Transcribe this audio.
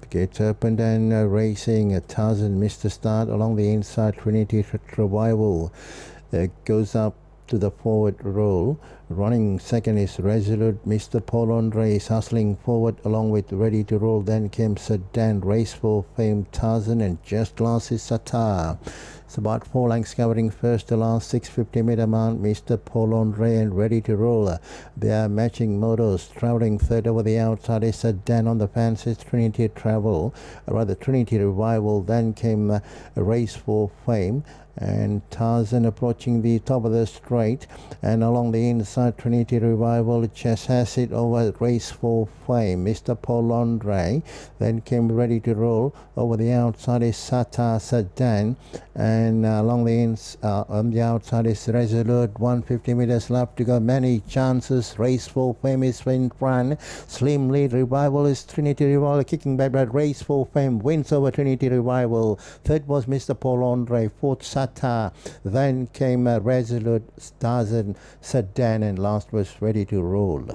The gates opened and uh, racing. A thousand the start along the inside. Trinity Revival uh, goes up to the forward roll. Running second is Resolute. Mr. Paul Andre is hustling forward along with Ready to Roll. Then came Sedan, Race for Fame, Tarzan, and just last is Satar. It's about four lengths covering first to last 650 meter mount. Mr. Paul Andre and Ready to Roll. They are matching motos. Traveling third over the outside is Sedan on the fences. Trinity Travel, rather Trinity Revival. Then came uh, Race for Fame and Tarzan approaching the top of the straight and along the inside Trinity Revival Chess has it over Race for Fame Mr. Paul Andre then came ready to roll over the outside is Sata Sedan and uh, along the uh, on the outside is Resolute 150 meters left to go many chances Race for Fame is in front Slim lead Revival is Trinity Revival kicking back but Race for Fame wins over Trinity Revival third was Mr. Paul Andre fourth Sata then came a resolute Tarzan Sedan, and last was ready to roll.